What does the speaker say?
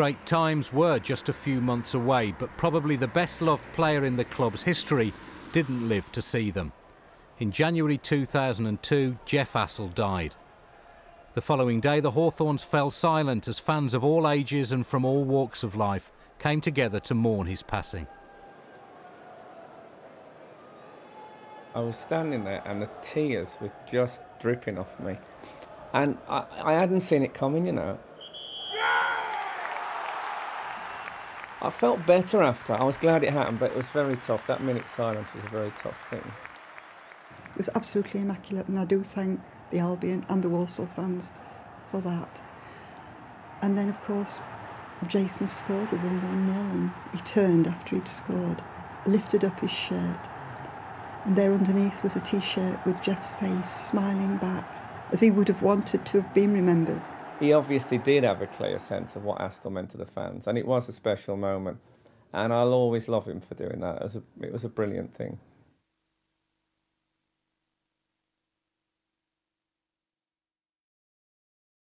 great times were just a few months away, but probably the best loved player in the club's history didn't live to see them. In January 2002, Jeff Astle died. The following day, the Hawthorns fell silent as fans of all ages and from all walks of life came together to mourn his passing. I was standing there and the tears were just dripping off me. And I, I hadn't seen it coming, you know. I felt better after. I was glad it happened, but it was very tough. That minute silence was a very tough thing. It was absolutely immaculate, and I do thank the Albion and the Walsall fans for that. And then, of course, Jason scored. We won 1 0, and he turned after he'd scored, lifted up his shirt, and there underneath was a t shirt with Jeff's face smiling back, as he would have wanted to have been remembered. He obviously did have a clear sense of what Astle meant to the fans, and it was a special moment. And I'll always love him for doing that. It was a, it was a brilliant thing.